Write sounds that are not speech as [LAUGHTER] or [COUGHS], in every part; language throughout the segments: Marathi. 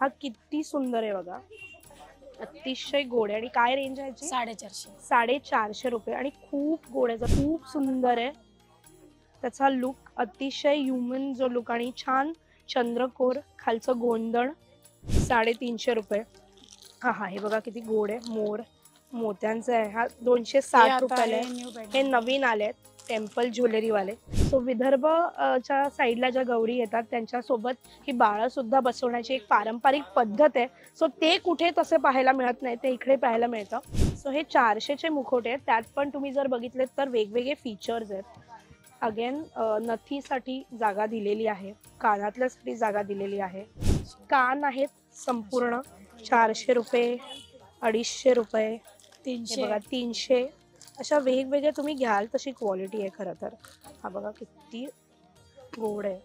हा किती सुंदर आहे बघा. अतिशय गोड आहे. आणि काय रेंज आहे याची? साडेचारशे. साडेचारशे रुपये. आणि खूप गोड आहे. खूप सुंदर आहे. त्याचा लुक अतिशय ह्युमन जो लुक आणि छान चंद्रकोर खालचं गोंधळ साडेतीनशे रुपये. हा हा हे बघा किती गोड आहे. मोर मोत्यांचं आहे. हा दोनशे साठ रुपयाला आहे. हे नवीन आले आहेत टेम्पल ज्वेलरीवाले. सो विदर्भ अ, च्या साईडला ज्या गौरी येतात त्यांच्यासोबत ही बाळं सुद्धा बसवण्याची एक पारंपरिक पद्धत आहे. सो ते कुठे तसे पाहायला मिळत नाही ते इकडे पाहायला मिळतं. सो हे चारशेचे मुखवटे आहेत. त्यात पण तुम्ही जर बघितलेत तर वेगवेगळे फीचर्स आहेत. अगेन नथीसाठी जागा दिलेली आहे. कानातल्यासाठी जागा दिलेली आहे. कान आहेत संपूर्ण. चारशे रुपये अडीचशे रुपये. तीनशे. बघा तीनशे. अशा वेगवेगळ्या तुम्ही घ्याल तशी क्वालिटी आहे खरं तर. हा बघा किती गोड आहे.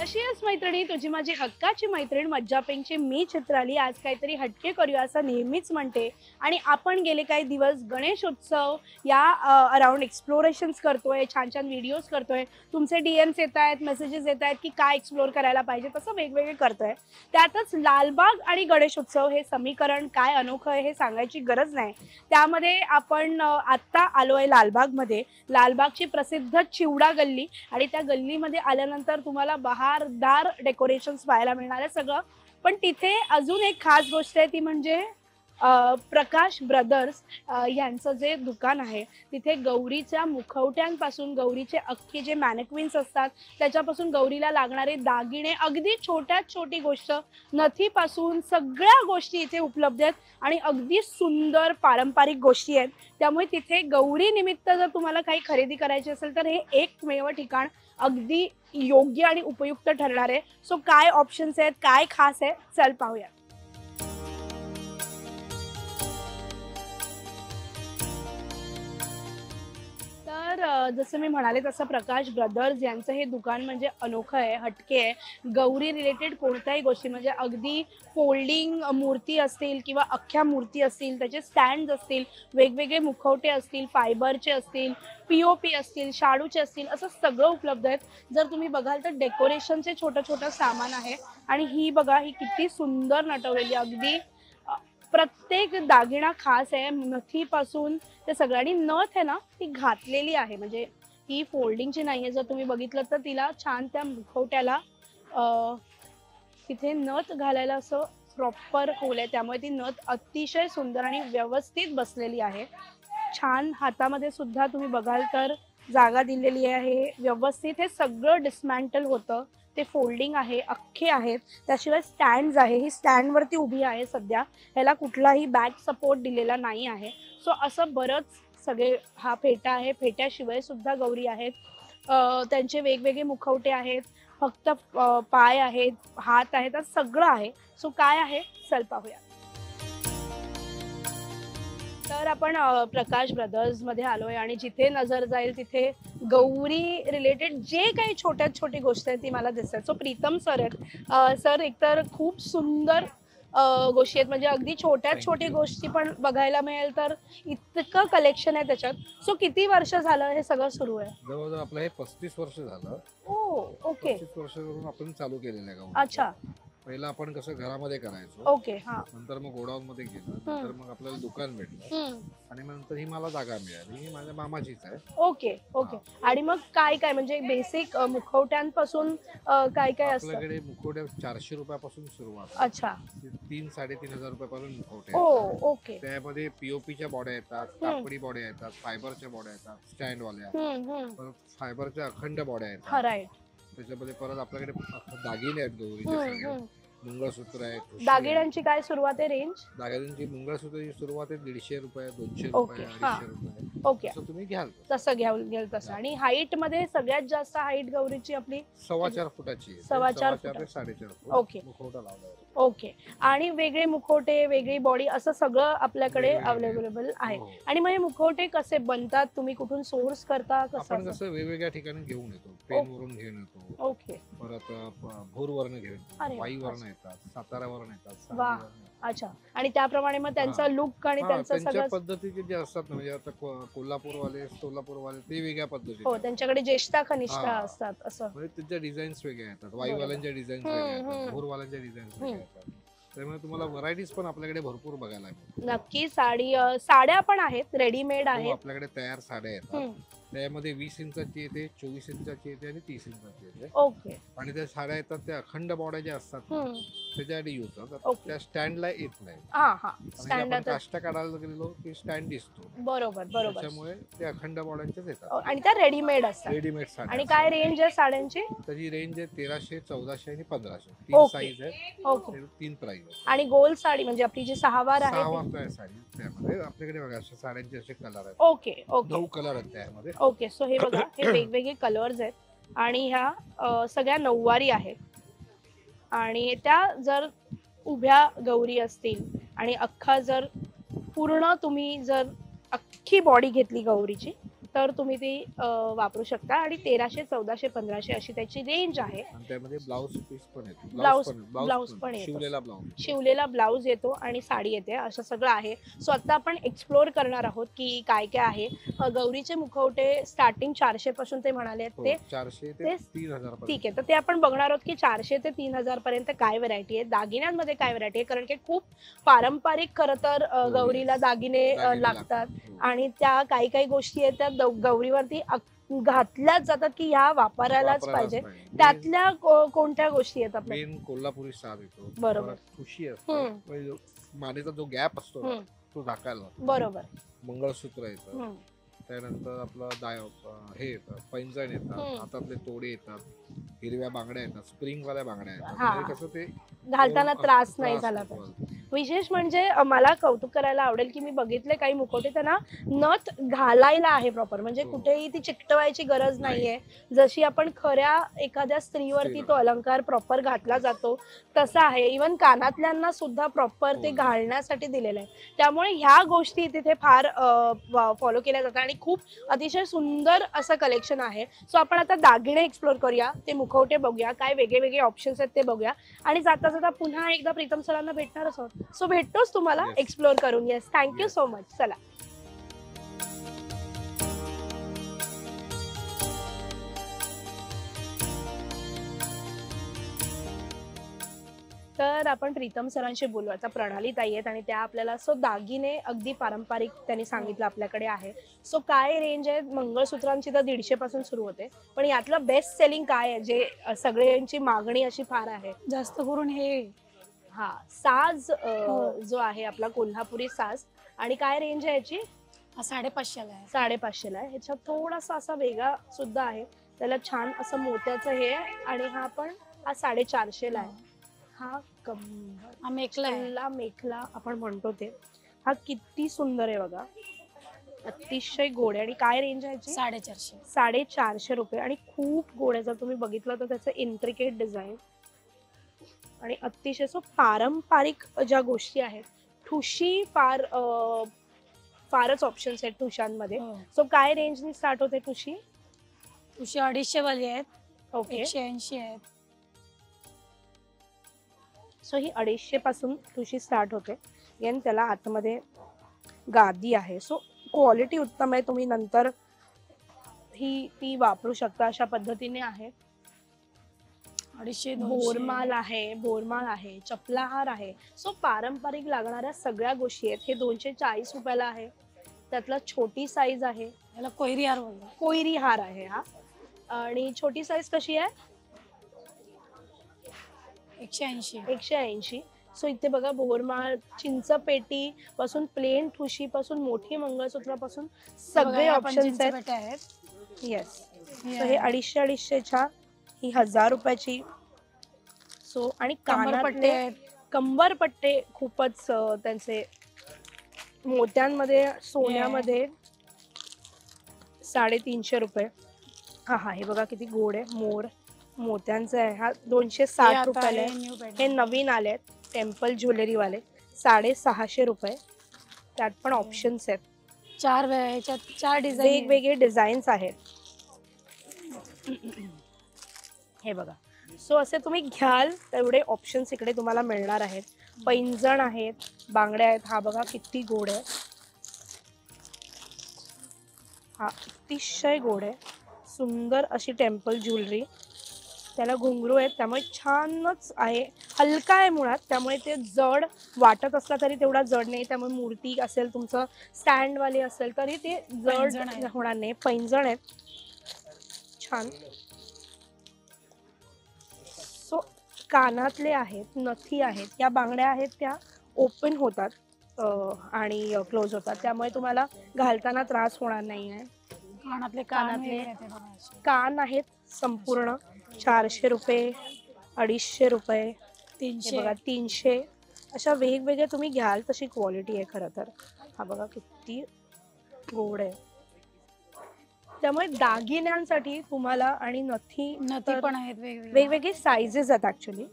कशी आहेस मैत्रिणी? तुझी माझी हक्काची मैत्रीण मज्जापिंगची मी चित्राली. आज काहीतरी हटके करूया असं नेहमीच म्हणते. आणि आपण गेले काही दिवस गणेशोत्सव या अराउंड एक्सप्लोरेशन्स करतोय छान छान व्हिडिओज करतोय. तुमचे डीएम्स येत आहेत मेसेजेस येत आहेत की काय एक्सप्लोर करायला पाहिजे तसं वेगवेगळे करतोय. त्यातच लालबाग आणि गणेश उत्सव हे समीकरण काय अनोखं आहे हे सांगायची गरज नाही. त्यामध्ये आपण आत्ता आलो आहे लालबागमध्ये. लालबागची प्रसिद्ध चिवडा गल्ली. आणि त्या गल्लीमध्ये आल्यानंतर तुम्हाला धारदार डेकोरेशन्स पाहायला मिळणार आहे सगळं. पण तिथे अजून एक खास गोष्ट आहे ती म्हणजे प्रकाश ब्रदर्स यांचं जे दुकान आहे तिथे गौरीच्या मुखवट्यांपासून गौरीचे अख्खे जे मॅनेक्विन्स असतात त्याच्यापासून गौरीला लागणारे दागिने अगदी छोट्यात छोटी गोष्ट नथीपासून सगळ्या गोष्टी इथे उपलब्ध आहेत आणि अगदी सुंदर पारंपरिक गोष्टी आहेत. त्यामुळे तिथे गौरी निमित्त जर तुम्हाला काही खरेदी करायची असेल तर हे एकमेव ठिकाण अगदी योग्य आणि उपयुक्त ठरणार आहे. सो काय ऑप्शन्स आहेत काय खास आहे चल पाहूया तर जसं मी म्हणाले तसं प्रकाश ब्रदर्स यांचं हे दुकान म्हणजे अनोखं आहे हटके आहे. गौरी रिलेटेड कोणत्याही गोष्टी म्हणजे अगदी फोल्डिंग मूर्ती असतील किंवा अख्ख्या मूर्ती असतील त्याचे स्टँड असतील वेगवेगळे मुखवटे असतील फायबरचे असतील पी ओ पी असतील शाडूचे असतील असं सगळं उपलब्ध आहेत. जर तुम्ही बघाल तर डेकोरेशनचे छोटं छोटं सामान आहे. आणि ही बघा ही किती सुंदर नटवलेली अगदी प्रत्येक दागिना खास आहे नथीपासून ते सगळ्यांनी नथ आहे ना ती घातलेली आहे. म्हणजे ही फोल्डिंगची नाही आहे जर तुम्ही बघितलं तर तिला छान त्या मुखवट्याला तिथे नथ घालायला असं प्रॉपर होल आहे. त्यामुळे ती नथ अतिशय सुंदर आणि व्यवस्थित बसलेली आहे. छान हातामध्ये सुद्धा तुम्ही बघाल तर जागा दिलेली आहे. व्यवस्थित हे सगळं डिस्मॅन्टल होतं. ते फोल्डिंग आहे अख्खे आहेत त्याशिवाय स्टँड्स आहे. ही स्टँडवरती उभी आहे सध्या. ह्याला कुठलाही बॅक सपोर्ट दिलेला नाही आहे. सो असं बरंच सगळे हा फेटा आहे. फेट्याशिवाय सुद्धा गौरी आहेत. त्यांचे वेगवेगळे मुखवटे आहेत. फक्त पाय आहेत हात आहेत असं सगळं आहे. सो काय आहे? चल पाहूया तर आपण प्रकाश ब्रदर्समध्ये आलोय आणि जिथे नजर जाईल तिथे गौरी रिलेटेड जे काही छोट्यात छोटी गोष्ट आहे ती मला दिसतात. सो प्रीतम सर आहेत. सर एकतर खूप सुंदर गोष्टी आहेत. म्हणजे अगदी छोट्यात छोटी. गोष्टी पण बघायला मिळेल तर इतकं कलेक्शन आहे त्याच्यात. सो किती वर्ष झालं हे सगळं सुरू आहे? जवळजवळ आपलं हे पस्तीस वर्ष झालं. ओ ओके पस्तीस वर्ष आपण चालू केलेलं आहे अच्छा. पहिलं आपण कसं घरामध्ये करायचो. ओके हा. नंतर मग गोडाऊन मध्ये गेलं नंतर मग आपल्याला दुकान भेटलं. हम्म. आणि मग नंतर ही मला जागा मिळाली. ही माझ्या मामाचीच आहे. Okay okay. आणि मग काय काय? म्हणजे बेसिक मुखवट्यांपासून अ, काय काय असतं? आपल्याकडे मुखवटे चारशे रुपयापासून सुरुवात. आहे. अच्छा. ते तीन साडेतीन हजार रुपयापासून मुखवटे ओ आहेत. ओके. त्यामध्ये पीओपीच्या बॉड्या येतात कापडी बॉड्या येतात फायबरच्या बॉड्या येतात स्टँड वाल्या हम्म हम्म. परत फायबरच्या अखंड बॉड्या हा येतात राईट त्याच्यामध्ये परत आपल्याकडे दागिने आहेत गौरीचे हम्म सगळे. हम्म. मंगळसूत्र आहे ठुशी आहे. दागिन्यांची काय सुरुवात आहे रेंज दागिन्यांची मंगळसूत्राची सुरुवात आहे दीडशे रुपये दोनशे रुपये हा. अडीचशे रुपये ओके तुम्ही घ्याल तसं घ्याल घ्याल तसं आणि हाईटमध्ये सगळ्यात जास्त हाईट गौरीची आपली सव्वा चार फुटाची आहे. सव्वा चार ते. साडेचार फूट ओके. मुखवटा लावला आहे. ओके आणि वेगळे मुखवटे वेगळी बॉडी असं सगळं आपल्याकडे वेगळे- अवेलेबल आहे हो. आणि मग हे मुखवटे कसे बनतात तुम्ही कुठून सोर्स करता कसं आपण? कसं वेगवेगळ्या ठिकाणी घेऊन येतो पेन वरून घेऊन येतो ओके परत अ, प- घेऊन अरे वा, अच्छा. येतात सातारावर्ण येतात वा. अच्छा. आणि त्याप्रमाणे मग त्यांचा. लुक आणि हा, त्यांचं त्यांच्या सगळं पद्धतीचे जे असतात ना? म्हणजे आता को- कोल्हापूरवाले सोलापूरवाले ते वेगळ्या पद्धतीचे. हो त्यांच्याकडे ज्येष्ठा कनिष्ठा हा. असतात असं. म्हणजे त्यांच्या डिझाईन्स वेगळ्या येतात. वाईवाल्यांच्या डिझाईन्स हम्म, वेगळ्या हम्म. येतात. भोरवाल्यांच्या डिझाईन्स वेगळ्या येतात. त्यामुळे तुम्हाला व्हरायटीज पण आपल्याकडे भरपूर बघायला मिळतात. नक्की साडी अं, साड्या पण आहेत रेडीमेड हो, आहेत. आपल्याकडे तयार साड्या येतात. हम्म, त्यामध्ये वीस इंचाची येते चोवीस इंचाची येते आणि तीस इंचाची येते. ओके. आणि त्या साड्या येतात त्या अखंड बॉड्या ज्या असतात त्याच्यासाठी यूज होतात. त्या स्टँडला येत नाही काष्टा काढायला गेलो की स्टँड दिसतो. बरोबर बरोबर. त्याच्यामुळे ते अखंड बॉड्यांचेच अं, येतात. आणि त्या रेडीमेड असतात. रेडीमेड साड्या आणि काय रेंज आहे साड्यांची? त्याची रेंज आहे तेराशे चौदाशे आणि पंधराशे. तीन. साईज आहे. ओके. तीन प्राइस आणि गोल साडी म्हणजे आपली जी सहावार आहे सहा ती- वाजता आहे साडी त्यामध्ये. आपल्याकडे बघा साड्यांचे असे कलर आहेत. Okay okay. नऊ कलर आहेत त्यामध्ये. ओके सो हे बघा हे [COUGHS] वेगवेगळे कलर्स आहेत आणि ह्या सगळ्या नऊवारी आहेत. आणि त्या जर उभ्या गौरी असतील आणि अख्खा जर पूर्ण तुम्ही जर अख्खी बॉडी घेतली गौरीची तर तुम्ही ती वापरू शकता. आणि तेराशे चौदाशे पंधराशे अशी त्याची रेंज आहे. त्यामध्ये ब्लाऊज पीस पण येतो. पण blouse पण. येतो. शिवलेला ब्लाऊज शिवलेला ब्लाऊज येतो आणि साडी येते. असं सगळं आहे. सो आता आपण एक्सप्लोअर करणार आहोत की काय काय आहे. गौरीचे मुखवटे स्टार्टिंग चारशे पासून ते म्हणाले आहेत ते. चारशे ते तीन हजार ठीक आहे. तर ते आपण बघणार आहोत की चारशे ते तीन हजार पर्यंत काय व्हरायटी आहे. दागिन्यांमध्ये काय व्हरायटी आहे? कारण की खूप पारंपरिक खरं तर हो, गौरीला. दागिने लागतात. हो. आणि त्या काही काही गोष्टी आहेत त्या गौरीवरती घातल्याच जातात की ह्या वापरायलाच पाहिजे. त्यातल्या कोणत्या गोष्टी आहेत आपल्या मेन कोल्हापुरी साज येतो बरोबर. ठुशी असते. म्हणजे मानेचा जो गॅप असतो. तो झाकायला बरोबर मंगळसूत्र येतं. त्यानंतर आपलं दाय हे येतं पैंजण येतात. हातातले तोडे येतात हिरव्या बांगड्या येतात स्प्रिंग वाल्या बांगड्या हा. म्हणजे कसं ते घालताना त्रास नाही झाला नको पाहिजे व्हायला. विशेष म्हणजे अ, मला कौतुक करायला आवडेल की मी बघितले काही मुखवटे त्यांना नथ घालायला आहे प्रॉपर म्हणजे हो. कुठेही ती चिकटवायची गरज नाही. नाहीये जशी आपण खऱ्या एखाद्या स्त्रीवरती स्त्रीवर. तो अलंकार प्रॉपर घातला जातो तसा आहे इवन कानातल्यांना सुद्धा प्रॉपर ते हो. घालण्यासाठी दिलेलं आहे त्यामुळे ह्या गोष्टी तिथे फार फॉलो केल्या जातात आणि खूप अतिशय सुंदर असं कलेक्शन आहे सो आपण आता दागिने एक्सप्लोर करूया ते मुखवटे बघूया काय वेगळे वेगळे ऑप्शन्स आहेत ते बघूया. आणि जाता जाता पुन्हा एकदा प्रीतम सरांना भेटणारच आहोत. सो भेटतोच तुम्हाला Yes. एक्सप्लोर करून. Yes thank you. So much चला. तर आपण प्रीतम सरांशी बोलू. आता प्रणाली ताई आहेत आणि त्या आपल्याला सो दागिने अगदी पारंपरिक त्यांनी सांगितलं आपल्याकडे आहे. सो काय रेंज आहे? मंगळसूत्रांची तर दीडशे पासून सुरू होते. पण यातलं बेस्ट सेलिंग काय आहे? जे सगळ्यांची मागणी अशी फार आहे? जास्त करून हे. हा साज अ, हो. जो आहे आपला कोल्हापुरी साज. आणि काय रेंज आहे याची? साडेपाचशेला आहे. साडेपाचशेला आहे. ह्याच्यात थोडासा असा वेगळा सुद्धा आहे. त्याला छान असं मोत्याचं हे आहे. आणि हा पण हा साडेचारशेला आहे. हा. कंबर हा मेकला आहे. मेखला मेखला आपण म्हणतो ते. हा किती सुंदर आहे बघा. अतिशय गोड आहे. आणि काय रेंज आहे याची? साडेचारशे. साडेचारशे रुपये. आणि खूप गोड आहे. जर तुम्ही बघितलं तर त्याचं इंट्रिकेट डिझाईन आणि अतिशय सो पारंपरिक ज्या गोष्टी आहेत ठुशी फार अं, फारच ऑप्शन्स आहेत ठुशांमध्ये. हो. सो काय रेंजनी स्टार्ट होते ठुशी? तुझे अडीचशे वाली आहेत. ओके एकशे ऐंशी आहेत. सो ही अडीचशे पासून ठुशी स्टार्ट होते. याने त्याला आतमध्ये गादी आहे. सो क्वालिटी उत्तम आहे तुम्ही नंतर ही ती वापरू शकता अशा पद्धतीने आहे. अडीचशे. बोरमाल आहे बोरमाल आहे चपलाहार आहे. सो पारंपरिक लागणाऱ्या सगळ्या गोष्टी आहेत. हे दोनशे चाळीस रुपयाला आहे. त्यातला छोटी साईज आहे. याला कोयरी हार कोयरी हार आहे हा. आणि छोटी साईज कशी आहे? एकशे ऐंशी. एकशे ऐंशी. सो इथे बघा बोरमाळ चिंचपेटी पासून प्लेन ठुशी पासून मोठी मंगळसूत्रापासून सगळे ऑप्शन्स आहेत. येस हे हे. अडीचशे अडीचशेच्या ही हजार रुपयाची. सो आणि आहेत. कंबरपट्टे खूपच त्यांचे मोत्यांमध्ये सोन्यामध्ये साडेतीनशे रुपये. हा हा हे बघा किती गोड आहे. मोर. मोत्यांचं आहे. हा दोनशे हे साठ रुपयाला आहे. हे नवीन आले टेम्पल ज्वेलरीवाले साडेसहाशे रुपये. त्यात पण ऑप्शन्स आहेत. चार वे- ह्याच्यात चार डिझाईन वेगवेगळे डिझाईन्स आहेत. हे बघा. सो असे तुम्ही घ्याल तेवढे ऑप्शन्स इकडे तुम्हाला मिळणार आहेत. पैंजण आहेत बांगड्या आहेत. हा बघा किती गोड आहे. हा अतिशय गोड आहे. सुंदर अशी टेम्पल ज्वेलरी त्याला घुंगरू आहेत त्यामुळे छानच आहे. हलका आहे मुळात त्यामुळे ते जड वाटत असला तरी तेवढा जड नाही. त्यामुळे मूर्ती असेल तुमचं स्टँडवाली असेल तरी ते जड. होणार नाही. पैंजण आहेत. छान. सो कानातले आहेत नथी आहेत या बांगड्या आहेत त्या ओपन होतात आणि क्लोज होतात. त्यामुळे तुम्हाला घालताना त्रास होणार नाही आहे कानातले कानातले. कान आहेत संपूर्ण. चारशे रुपये अडीचशे रुपये तीनशे. बघा तीनशे. अशा वेगवेगळ्या तुम्ही घ्याल तशी क्वालिटी आहे खरं तर. हा बघा किती गोड आहे. त्यामुळे दागिन्यांसाठी तुम्हाला आणि नथी नथी पण आहेत वेगवेगळे वेगवेगळे सायझेस आहेत ऍक्च्युली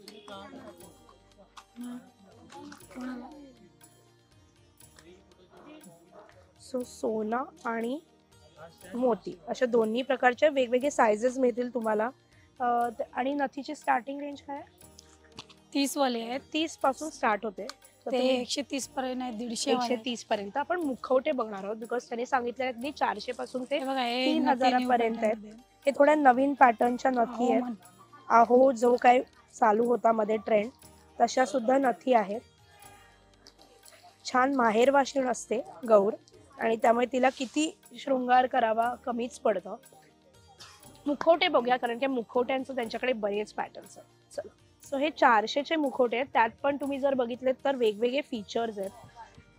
सो सोना आणि मोती. अशा दोन्ही प्रकारच्या वेगवेगळे सायझेस मिळतील तुम्हाला. अं, त- आणि नथीची स्टार्टिंग रेंज काय तीस वाले आहेत तीसपासून स्टार्ट होते. तर ते तुम्ही एकशे तीस पर्यंत आहेत दीडशे एकशे वाले. तीस पर्यंत. आपण मुखवटे बघणार आहोत बिकॉज त्यांनी सांगितलं अगदी चारशे पासून ते हे बघा हे तीन नथी हजारापर्यंत new आहेत. pattern. हे थोड्या नवीन पॅटर्नच्या नथी आहेत. आहो जो काय चालू होता मध्ये ट्रेंड तशा सुद्धा नथी आहेत. छान माहेर वाशिण असते गौर. आणि त्यामुळे तिला किती शृंगार करावा कमीच पडतं. मुखवटे बघूया कारण की मुखवट्यांचं त्यांच्याकडे बरेच पॅटर्न्स आहेत. चला. सो हे चारशेचे मुखवटे आहेत. त्यात पण तुम्ही जर बघितलेत तर वेगवेगळे फीचर्स आहेत.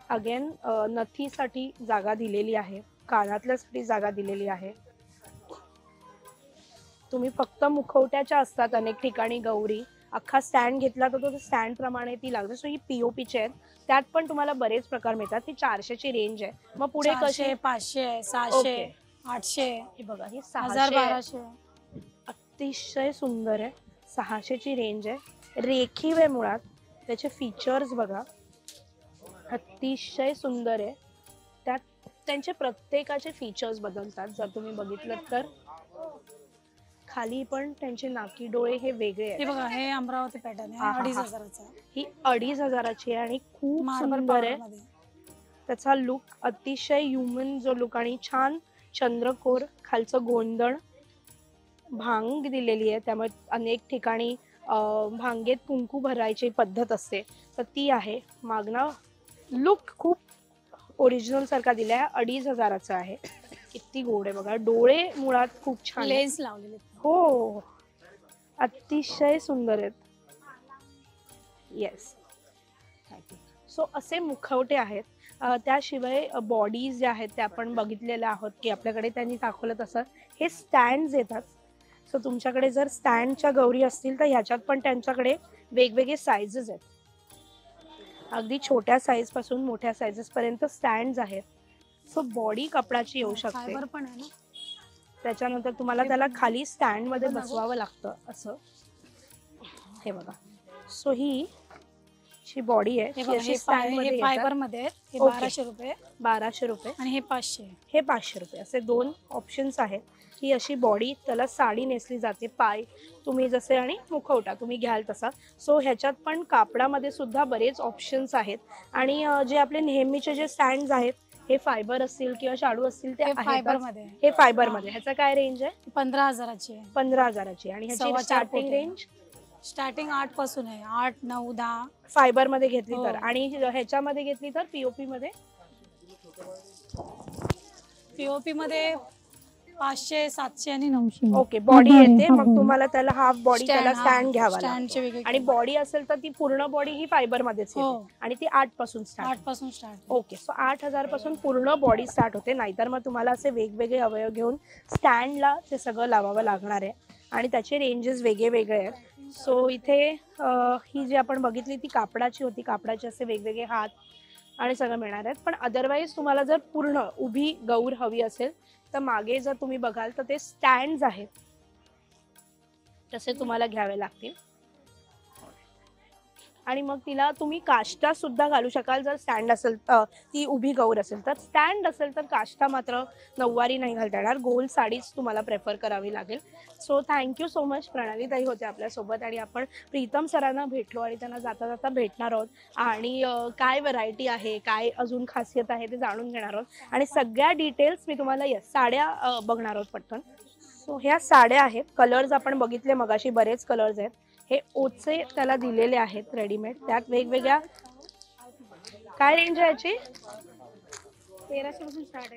अगेन नथीसाठी जागा दिलेली आहे. कानातल्यासाठी जागा दिलेली आहे. तुम्ही फक्त मुखवट्याच्या असतात अनेक ठिकाणी गौरी. अख्खा स्टँड घेतला तर तो स्टँड प्रमाणे ती लागते. सो ही पीओपीचे आहेत. त्यात पण तुम्हाला बरेच प्रकार मिळतात. ही चारशेची रेंज आहे. मग पुढे कसे पाचशे सहाशे. आठशे. हे बघा ही हजार. बाराशे. अतिशय सुंदर आहे. सहाशेची रेंज आहे. रेखीव आहे मुळात त्याचे फीचर्स बघा. अतिशय सुंदर आहे. त्यात त्यांचे प्रत्येकाचे फीचर्स बदलतात. जर तुम्ही बघितलं तर. खाली पण त्यांचे नाकी डोळे हे वेगळे हे आहेत बघा हे अमरावती पॅटर्न हा, हा, अडीच हा. हजाराचा. ही अडीच हजाराची आहे आणि खूप मार्बल सुंदर आहे. त्याचा लुक अतिशय ह्युमन जो लुक आणि छान चंद्रकोर खालचं गोंधळ भांग दिलेली आहे. त्यामुळे अनेक ठिकाणी अं, भांगेत कुंकू भरायची पद्धत असते. तर ती आहे. मागणं लुक खूप ओरिजिनल सारखा दिला आहे अडीच हजाराचा आहे. किती गोड आहे बघा. डोळे मुळात खूप छान. लेन्स लावलेले. हो. अतिशय सुंदर आहेत. येस सो असे मुखवटे आहेत. त्याशिवाय बॉडीज ज्या आहेत त्या आपण बघितलेल्या आहोत की आपल्याकडे त्यांनी दाखवलं तसं. हे स्टँड्स येतात. सो तुमच्याकडे जर स्टँडच्या गौरी असतील तर ह्याच्यात पण त्यांच्याकडे वेगवेगळे सायझेस आहेत. अगदी छोट्या साईजपासून मोठ्या सायझेस पर्यंत स्टँड्स आहेत. सो बॉडी कपडाची येऊ शकते. फायबर पण आहे ना? त्याच्यानंतर तुम्हाला हे त्याला खाली स्टँडमध्ये हे. बसवावं लागतं असं. हे बघा. सो ही जी बॉडी आहे हे बघा हे फायबर. मध्ये आहेत. हे ओके. बाराशे रुपये. बाराशे रुपये. आणि हे पाचशे. हे पाचशे रुपये. असे दोन ऑप्शन्स आहेत. ही अशी बॉडी त्याला साडी नेसली जाते पाय. तुम्ही जसे आणि मुखवटा तुम्ही घ्याल तसा. सो ह्याच्यात पण कापडामध्ये सुद्धा बरेच ऑप्शन्स आहेत. आणि अं, जे आपले नेहमीचे जे स्टँड आहेत हे फायबर असतील किंवा शाडू असतील ते हे. फायबरमध्ये. हे फायबरमध्ये ह्याचा काय रेंज आहे? पंधरा हजाराची आहे. पंधरा हजाराची आणि ह्याची स्टार्टिंग. रेंज स्टार्टिंग आठपासून आहे. आठ नऊ दहा. फायबरमध्ये घेतली हो. तर. आणि ह्याच्यामध्ये घेतली तर पीओपी मध्ये? पीओपी मध्ये पाचशे सातशे आणि नऊशे. ओके बॉडी येते मग तुम्हाला त्याला हाफ बॉडी त्याला स्टँड हा, घ्यावा लागतो. आणि बॉडी असेल तर ती पूर्ण बॉडी ही फायबर मध्येच हो. येते. आणि ती आठपासून स्टार्ट आठपासून स्टार्ट ओके सो आठ हजारपासून पूर्ण बॉडी स्टार्ट होते. नाहीतर मग तुम्हाला असे वेगवेगळे अवयव घेऊन स्टँडला ते सगळं लावावं लागणार आहे. आणि त्याचे रेंजेस वेगळे वेगळे आहेत. सो इथे ही जी आपण बघितली ती कापडाची होती. कापडाचे असे वेगवेगळे हात आणि सगळं मिळणार आहेत. पण अदरवाईज तुम्हाला जर पूर्ण उभी गौर हवी असेल तर मागे जर तुम्ही बघाल तर ते स्टँड्स आहेत. तसे तुम्हाला घ्यावे लागतील. आणि मग तिला तुम्ही काष्टा सुद्धा घालू शकाल. जर स्टँड असेल ती उभी गौर असेल तर. स्टँड असेल तर काष्टा मात्र नऊवारी नाही घालता येणार. गोल साडीच तुम्हाला प्रेफर करावी लागेल. सो थँक्यू सो मच प्रणाली ताई होते आपल्यासोबत आणि आपण प्रीतम सरांना भेटलो आणि त्यांना जाता जाता भेटणार आहोत. आणि काय व्हरायटी आहे काय अजून खासियत आहे ते जाणून घेणार आहोत. आणि सगळ्या डिटेल्स मी तुम्हाला येस साड्या बघणार आहोत पटकन. सो ह्या साड्या आहेत. कलर्स आपण बघितले मगाशी बरेच कलर्स आहेत. हे ओचे त्याला दिलेले आहेत रेडीमेड. त्यात वेगवेगळ्या काय रेंज आहे याची?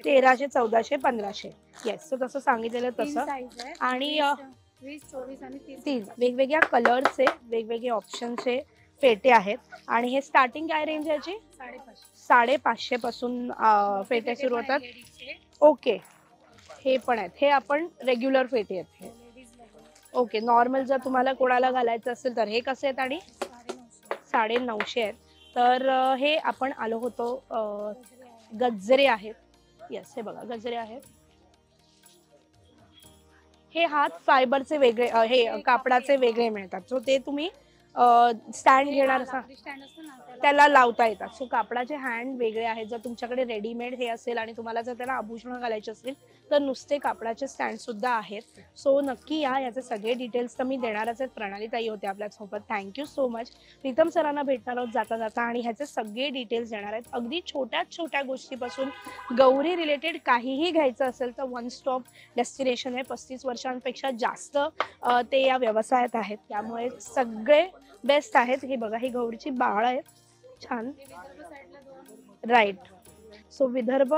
तेराशे चौदाशे पंधराशे. येस तर तसं सांगितलेलं तसं. आणि तीन. वेगवेगळ्या कलरचे वेगवेगळे ऑप्शनचे फेटे आहेत. आणि हे स्टार्टिंग काय रेंज याची? साडेपाचशे. पासून फेटे सुरू होतात. ओके हे पण आहेत. हे आपण रेग्युलर फेटे आहेत. हे ओके नॉर्मल जर तुम्हाला कोणाला घालायचं असेल तर. हे कसे आहेत आणि? साडे नऊशे आहेत. तर हे आपण आलो होतो गजरे आहेत. येस हे बघा गजरे आहेत. हे हात फायबरचे वेगळे हे कापडाचे वेगळे मिळतात. सो ते तुम्ही स्टँड घेणार असा. स्टँड असतो ना त्याला त्याला लावता येतात. सो कापडाचे हँड वेगळे आहेत. जर तुमच्याकडे रेडीमेड हे असेल आणि तुम्हाला जर त्याला आभूषण घालायचे असतील तर नुसते कापडाचे स्टँड सुद्धा आहेत. सो नक्की या. याचे सगळे डिटेल्स तर मी देणारच आहेत. प्रणाली ताई होते आपल्यासोबत थँक्यू सो मच प्रीतम सरांना भेटणार आहोत जाता जाता आणि ह्याचे सगळे डिटेल्स देणार आहेत. अगदी छोट्यात छोट्या गोष्टीपासून गौरी रिलेटेड काहीही घ्यायचं असेल तर वन स्टॉप डेस्टिनेशन आहे. पस्तीस वर्षांपेक्षा जास्त ते या व्यवसायात आहेत. त्यामुळे सगळे बेस्ट आहेत. हे बघा ही गौरीची बाळ आहे. छान. राईट सो विदर्भ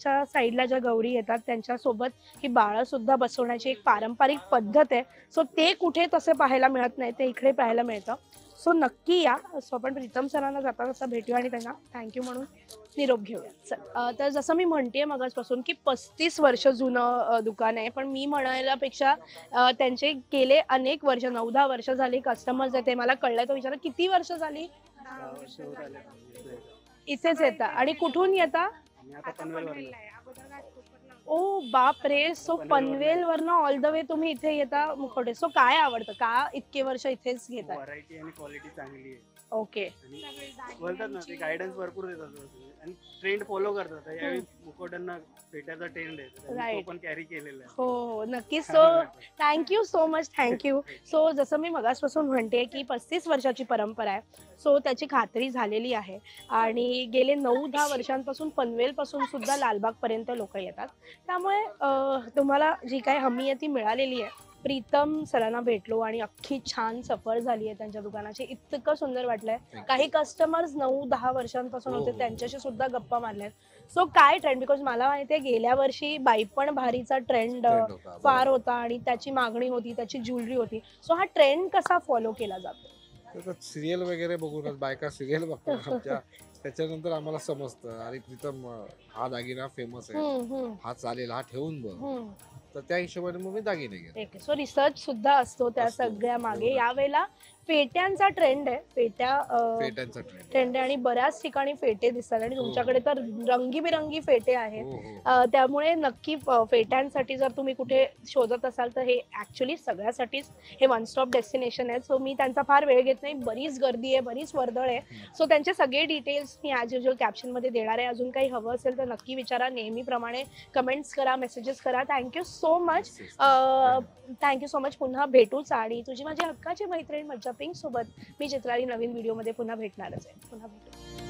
च्या साईडला ज्या गौरी येतात त्यांच्यासोबत ही बाळ सुद्धा बसवण्याची एक पारंपरिक पद्धत आहे. सो ते कुठे तसे पाहायला मिळत नाही ते इकडे पाहायला मिळतं. सो नक्की या. सो आपण प्रीतम सरांना जाता जाता भेटूया आणि त्यांना थँक्यू म्हणून निरोप घेऊया. तर जसं मी म्हणते मगाचपासून की पस्तीस वर्ष जुनं दुकान आहे. पण मी म्हणायलापेक्षा त्यांचे गेले अनेक वर्ष नऊ दहा वर्ष झाली कस्टमर्स येते मला कळलं तर विचारा किती वर्ष झाली. इथेच येता. आणि कुठून येता? ओ बाप रे सो पनवेल वरनं ऑल द वे तुम्ही इथे येता मुखवटे. सो काय आवडतं? का इतके वर्ष इथेच घेतात व्हरायटी आणि क्वालिटी चांगली आहे. ओके. आणि बोलतात ना ते गायडन्स भरपूर देतात आणि ट्रेंड फॉलो करतात. यावेळी मुकोटांना पेट्याचा ट्रेंड आहे. Right. पण कॅरी केलेला आहे. हो हो नक्कीच. So. Thank you so much thank you so जसं मी मगासपासून म्हणते की पस्तीस वर्षाची परंपरा आहे. सो त्याची खात्री झालेली आहे. आणि गेले नऊ दहा वर्षांपासून पनवेलपासून सुद्धा लालबागपर्यंत लोक येतात. त्यामुळे अं, तुम्हाला जी काय हमी आहे ती मिळालेली आहे. प्रीतम सरांना भेटलो आणि अख्खी छान सफर झाली आहे त्यांच्या दुकानाची. इतकं सुंदर वाटलंय. काही कस्टमर्स नऊ दहा वर्षांपासून हो, होते हो. त्यांच्याशी सुद्धा गप्पा मारल्यात. सो काय ट्रेंड बिकॉज मला माहिती आहे गेल्या वर्षी बाईपण भारीचा ट्रेंड फार. होता आणि त्याची मागणी होती त्याची ज्वेलरी होती. सो हा ट्रेंड कसा फॉलो केला जातो? सिरियल वगैरे बघूनच बायका सिरियल बघतात आमच्या. त्याच्यानंतर आम्हाला समजतं. अरे प्रीतम हा दागिना फेमस आहे. हा चालेल हा ठेवून बघ. तर त्या हिशोबाने मग मी दागिने घेतो ठीक आहे सो रिसर्च सुद्धा असतो त्या असतो. सगळ्या मागे बरोबर. यावेळेला फेट्यांचा ट्रेंड आहे. फेट्या पेट्यांचा ट्रेंड ट्रेंड आहे. आणि बऱ्याच ठिकाणी फेटे दिसतात आणि हो. तुमच्याकडे तर रंगीबिरंगी फेटे आहेत. हो हो. अ, त्यामुळे नक्की फ- फेट्यांसाठी जर तुम्ही कुठे शोधत असाल तर हे ऍक्च्युली सगळ्यासाठीच हे वन स्टॉप डेस्टिनेशन आहे. सो मी त्यांचा फार वेळ घेत नाही. बरीच गर्दी आहे बरीच वर्दळ आहे. सो त्यांचे सगळे डिटेल्स मी ॲज युजल कॅप्शनमध्ये देणार आहे. अजून काही हवं असेल तर नक्की विचारा. नेहमीप्रमाणे कमेंट्स करा मेसेजेस करा. Thank you so much thank you so much पुन्हा भेटूच. आणि तुझी माझी हक्काची मैत्रीण मज्जा पिंक सोबत मी चित्राली नवीन व्हिडिओमध्ये पुन्हा भेटणारच आहे. पुन्हा भेटू.